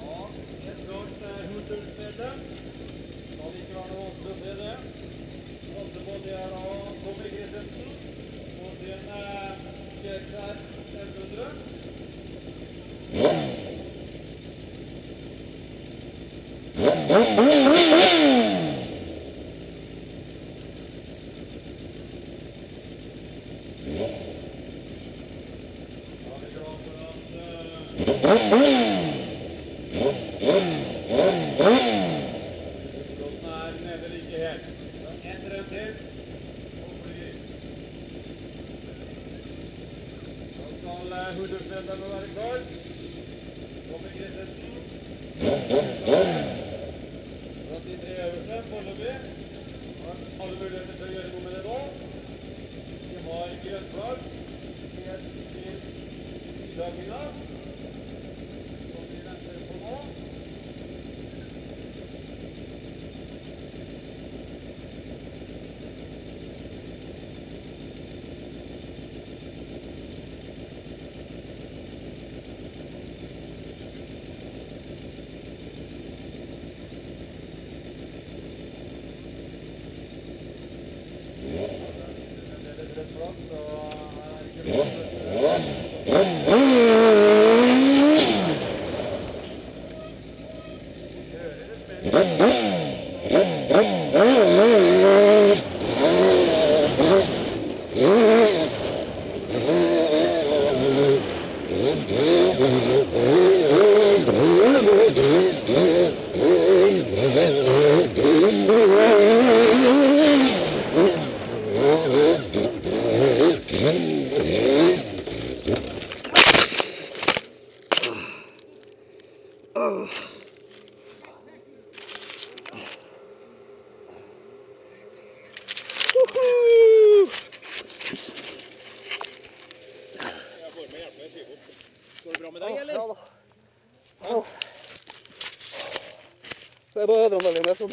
Ja, helt klart Hooters-medlem. Da liker han det vanskelig å det. Etterpå det er da Tommy Christensen på sin GXR 1100. grønt flagg helt til utdaginga. Som så er det ikke Går det bra med deg, eller? Ja da. Åh. Så jeg bare adrenalinet som